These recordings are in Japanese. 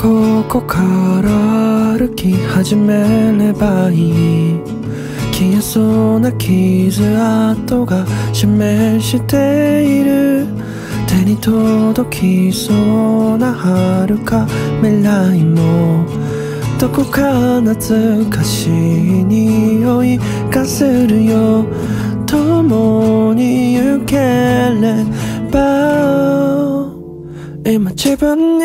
ここから歩き始めればいい。消えそうな傷跡が示している手に届きそうな遥か未来もどこか懐かしい匂いがするよ。共に行ければ。今自分に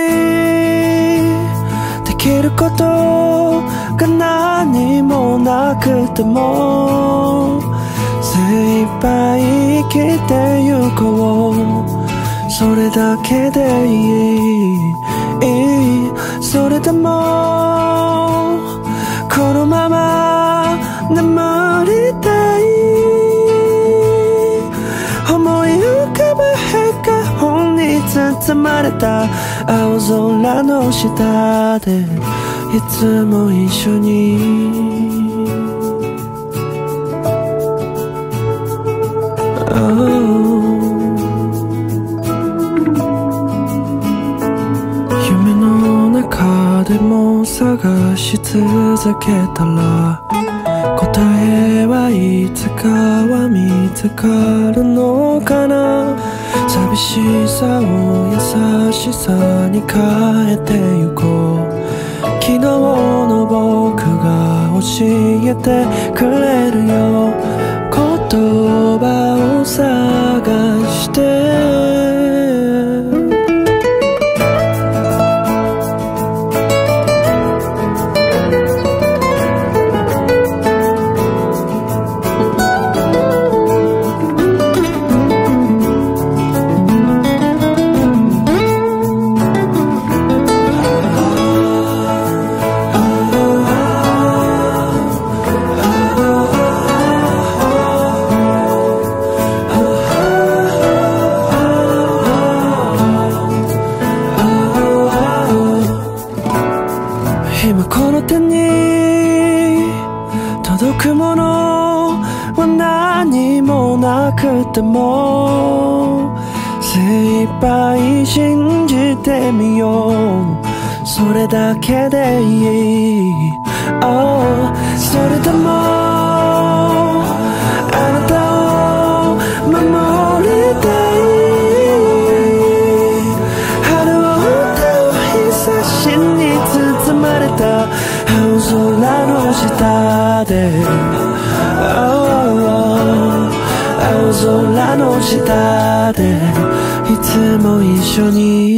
できることが何もなくても精一杯生きてゆこう。それだけでいい。それでもこのまま眠り包まれた。青空の下で。いつも一緒に。Oh 夢の中でも探し続けたら答えはいつかは見つかるのかな？寂しさを優しさに変えてゆこう。昨日の僕が教えてくれるよ。言葉を探して信じてみようそれだけでい。い、oh、それでもあなたを守りたい。春を歌う日差しに包まれた青空の下で、oh 青空の下。でつも一緒に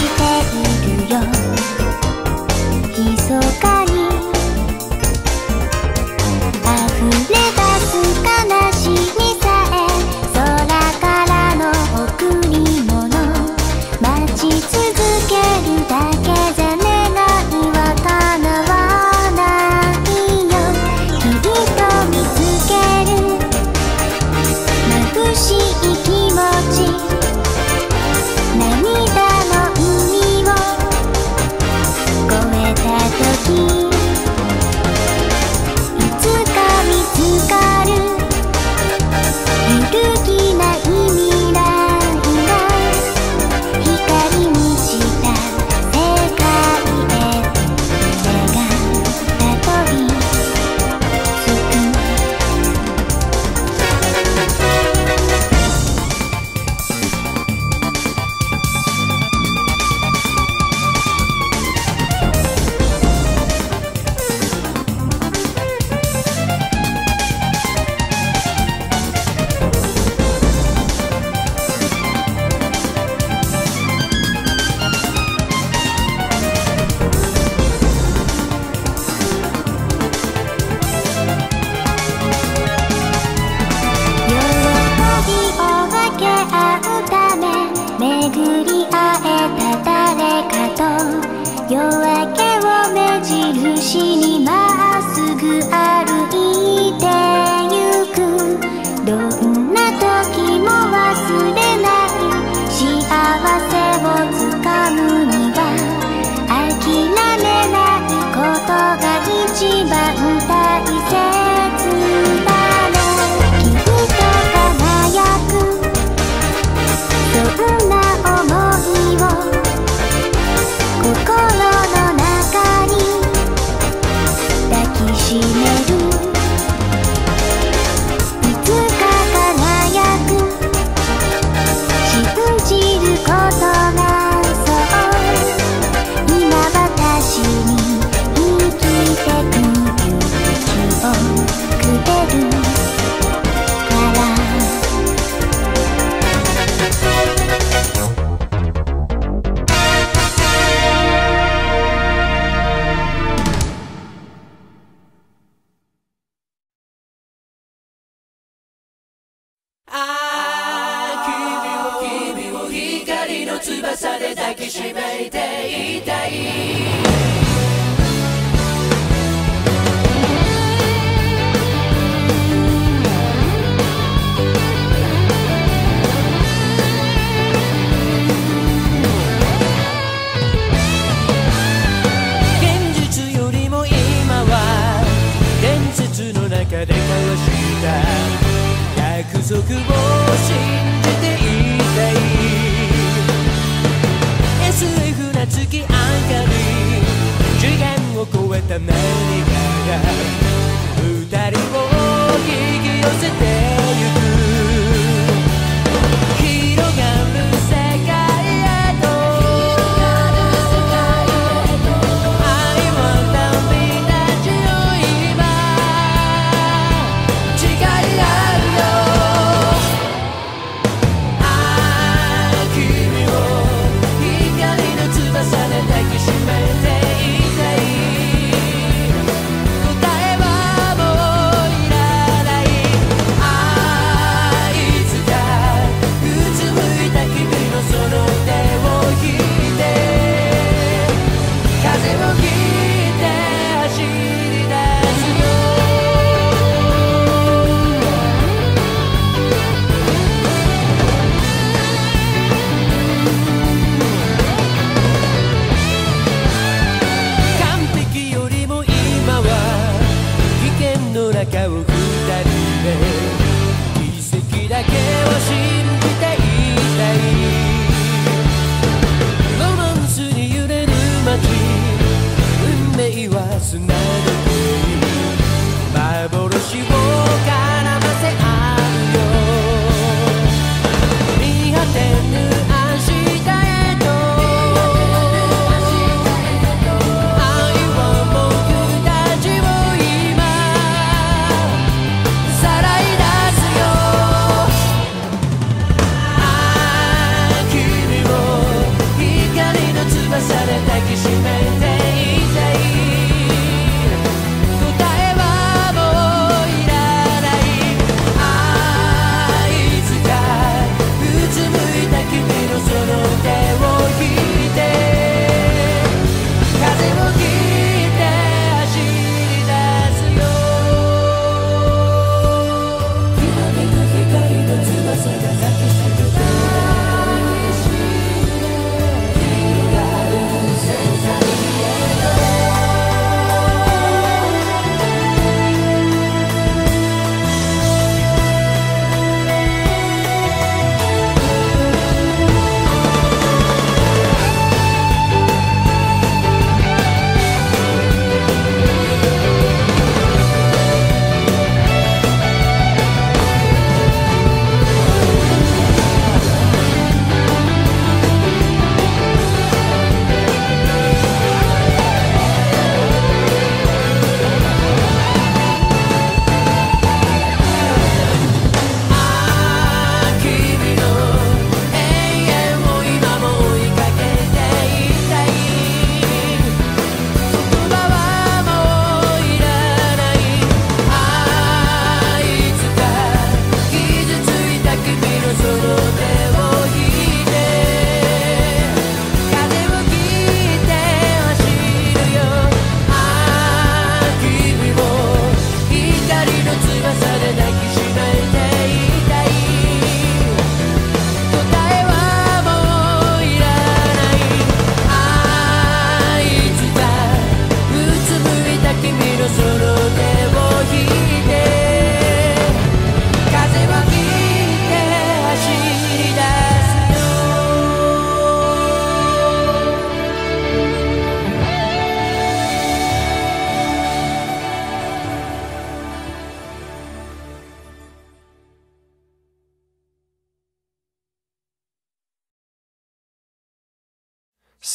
cidade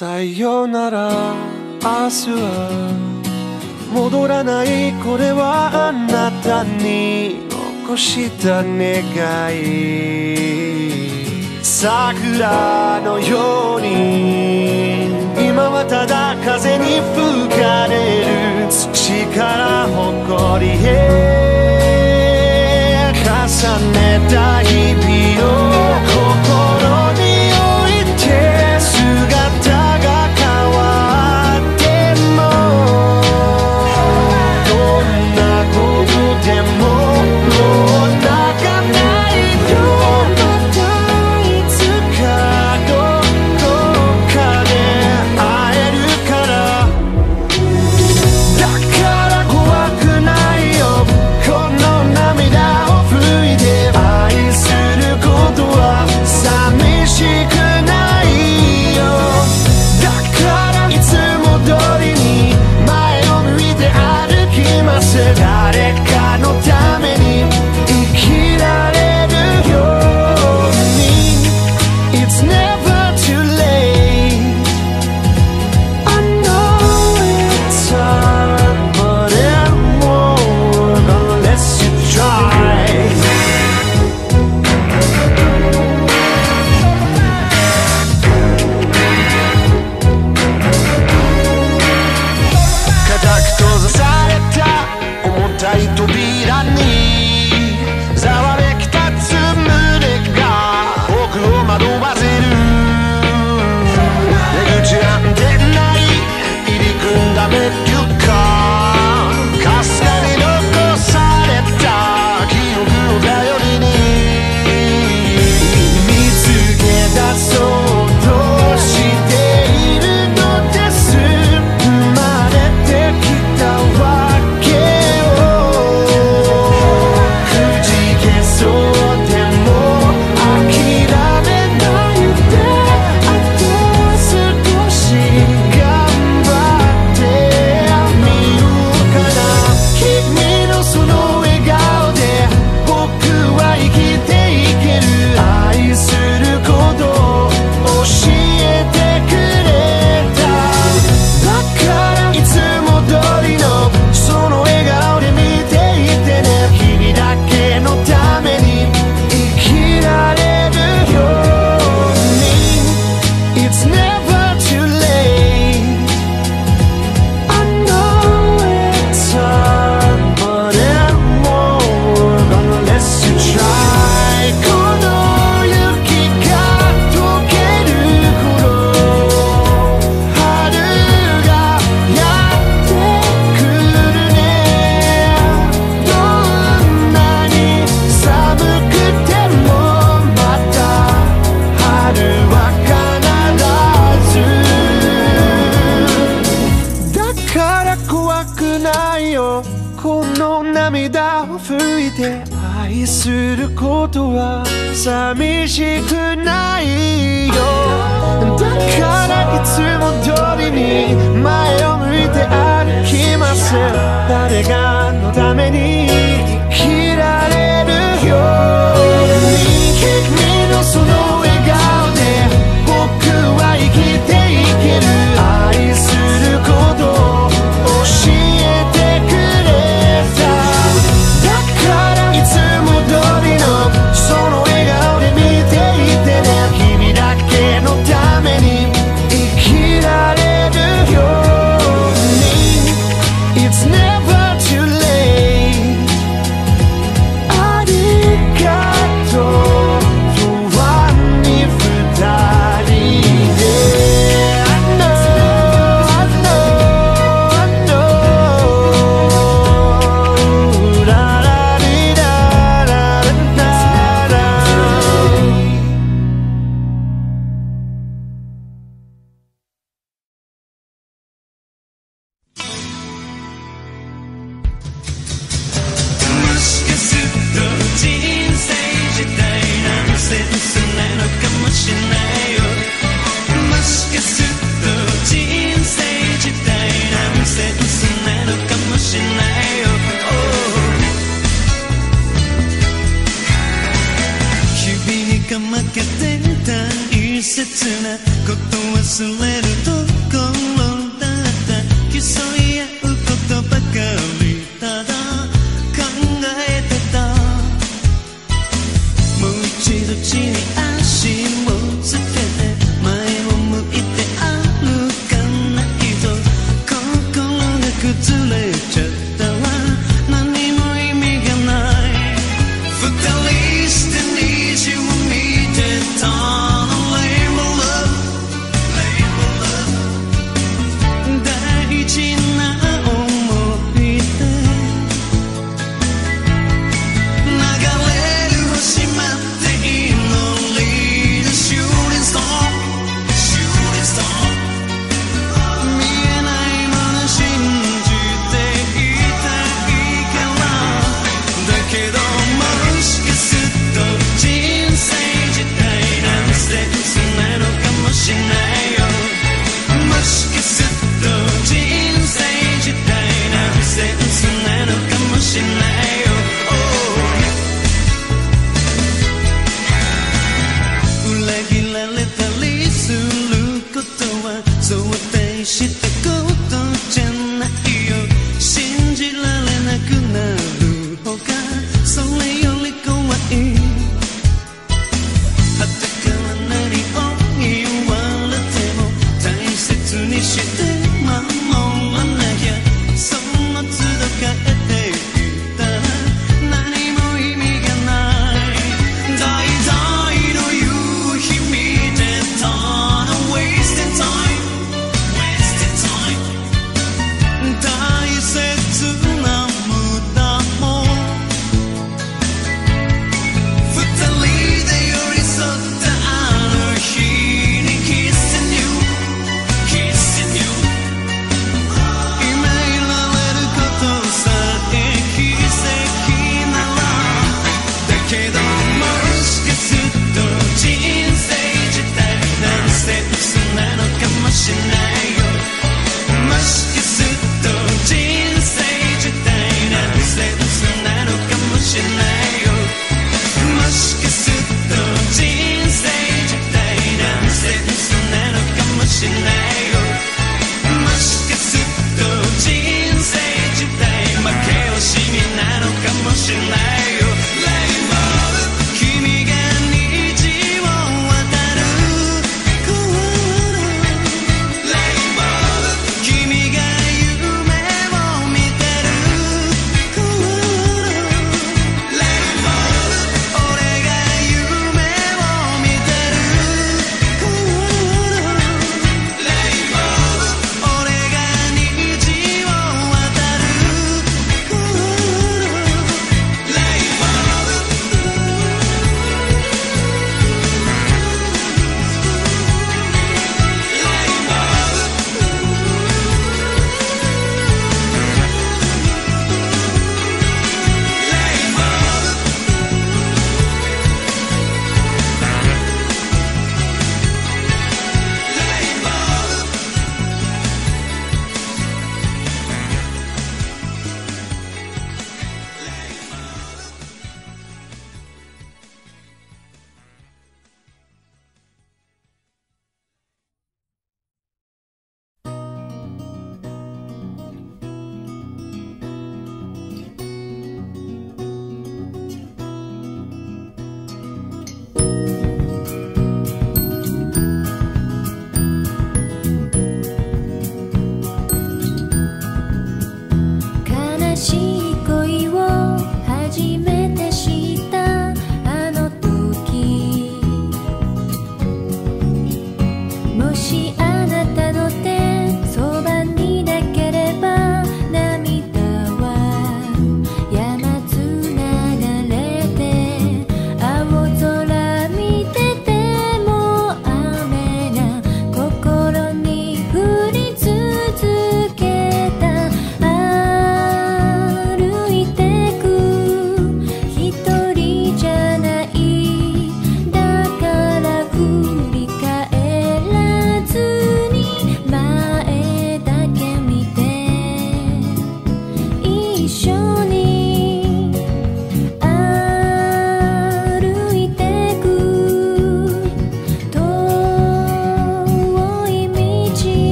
さよなら明日は戻らないこれはあなたに残した願い。桜のように今はただ風に吹かれる土から誇りへ重ねた日々を心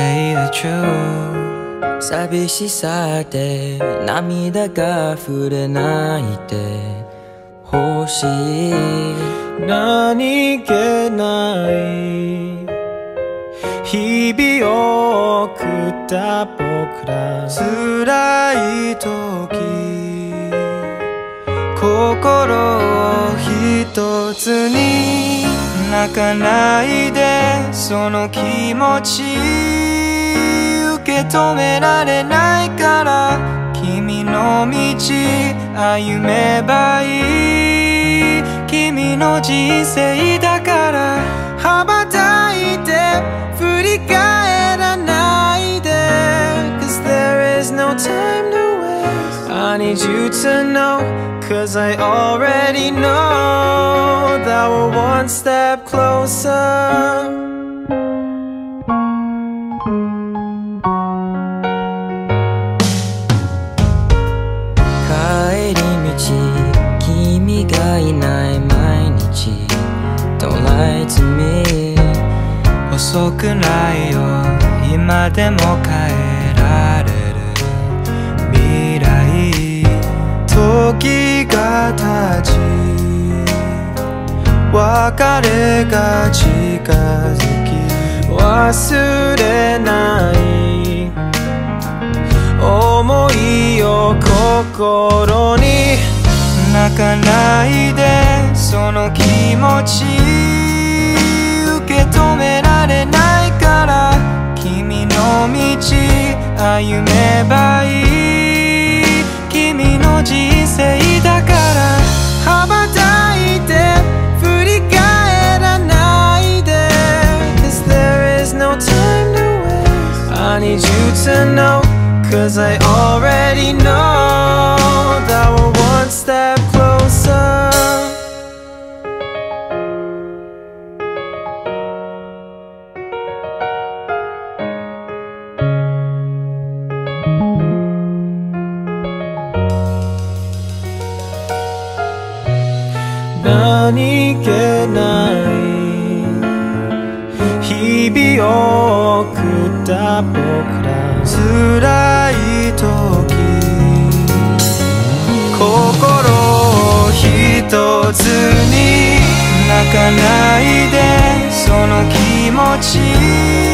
Say the truth 寂しさで涙が溢れないで欲しい。何気ない日々を送った僕ら。辛い時。心を一つに。泣かないでその気持ち。受け止められないから君の道歩めばいい君の人生だから羽ばたいて振り返らないで Cause there is no time to waste I need you to know Cause I already know That we're one step closer 遅くないよ。今でも帰られる未来時が経ち別れが近づき忘れない思いを心に泣かないでその気持ち。止められないから君の道歩めばいい君の人生だから羽ばたいて振り返らないで Cause there is no time to waste I need you to know Cause I already know That we're one step closer 僕ら辛い時心を一つに泣かないでその気持ち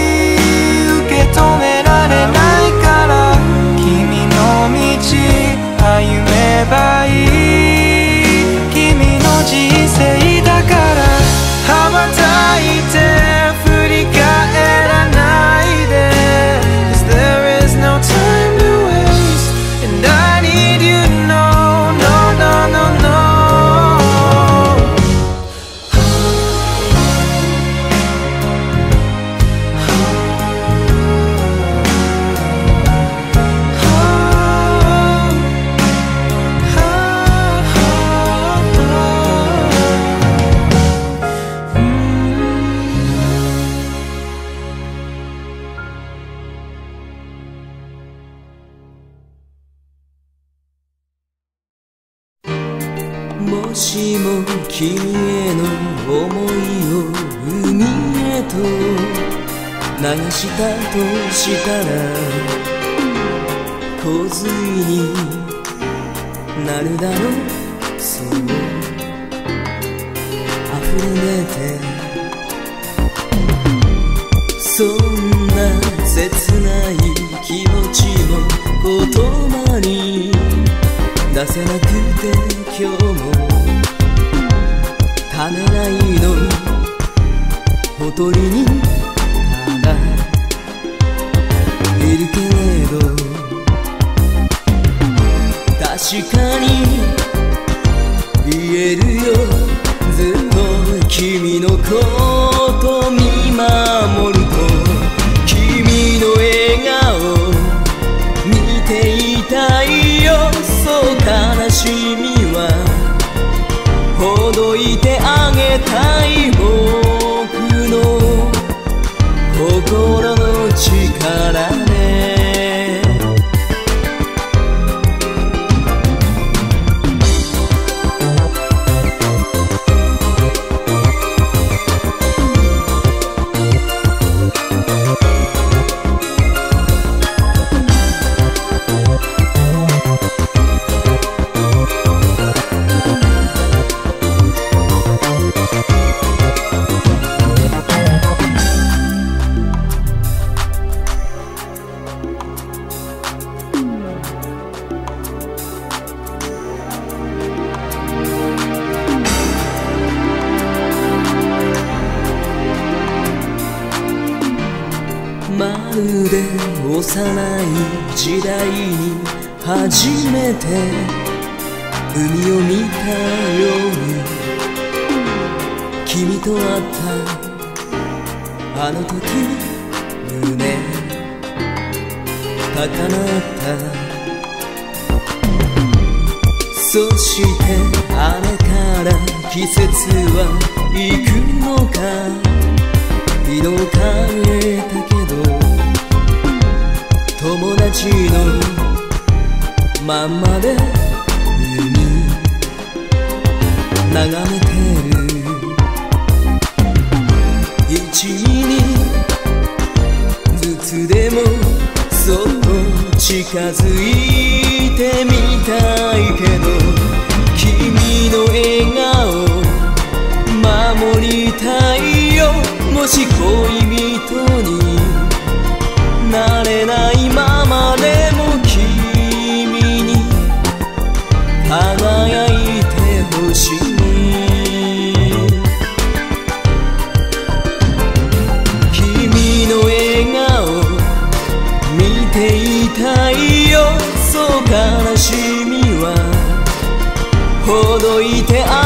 ほ時代に初めて海を見たように君と会ったあの時胸高鳴ったそしてあれから季節は行くのか？色を変えたけど友達のまんまで海眺めてる一ミリずつでもそっと近づいてみたいけど君の笑顔守りたいよ。もし恋人になれないままでも君に輝いてほしい君の笑顔見ていたいよそう悲しみはほどいてあ